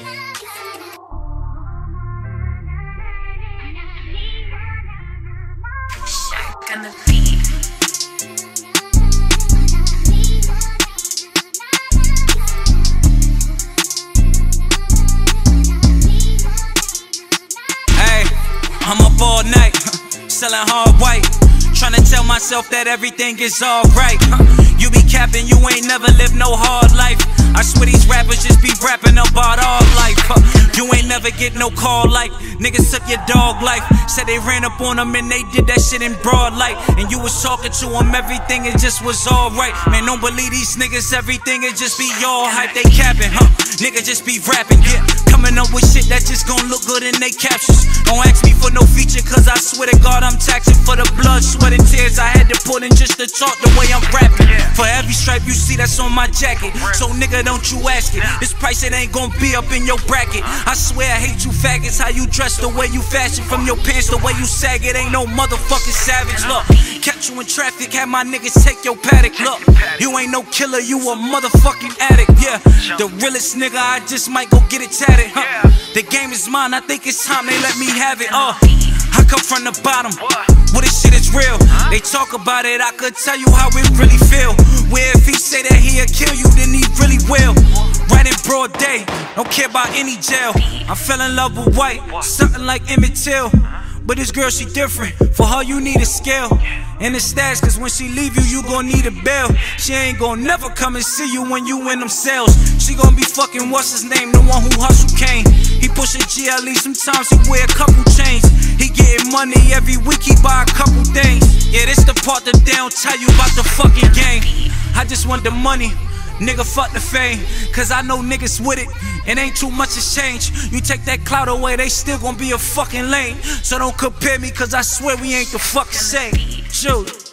I'm up all night, selling hard white. Trying to tell myself that everything is alright. You be capping, you ain't never lived no hard life. I swear these rappers just be rapping about all life. You ain't never get no call like niggas took your dog life. Said they ran up on them and they did that shit in broad light. And you was talking to them, everything it just was alright. Man, don't believe these niggas, everything it just be all hype. They capping, huh? Nigga just be rapping, yeah. Coming up with shit that just gon' look good in they captions. Don't ask me for no feature, cause I swear to God I'm taxing for the blood, sweat, and tears I had to put in just to talk the way I'm rapping. For every stripe you see that's on my jacket. So nigga, don't you ask it. This price it ain't gon' be up in your bracket. I swear I hate you faggots, how you dress, the way you fashion, from your pants, the way you sag. It ain't no motherfucking savage. Look, catch you in traffic, have my niggas take your paddock. Look, you ain't no killer, you a motherfucking addict. Yeah, the realest nigga, I just might go get it tatted. Huh? The game is mine, I think it's time they let me have it. Uh, I come from the bottom. Well, this shit is real. They talk about it, I could tell you how it really feel. Where if he say that he'll kill you, then he really will. Right in broad day, don't care about any jail. I fell in love with white, something like Emmett Till. But this girl, she different. For her, you need a scale. And the stats, cause when she leave you, you gon' need a bail. She ain't gon' never come and see you when you in them cells. She gon' be fucking, what's his name? The one who hustle Kane. He push a GLE, sometimes he wear a couple chains. He getting money every week, he buy a couple things. Yeah, this the part that they don't tell you about the fucking game. I just want the money. Nigga, fuck the fame, cause I know niggas with it, and ain't too much has changed. You take that cloud away, they still gon' be a fucking lame. So don't compare me, cause I swear we ain't the fucking same. Shoot.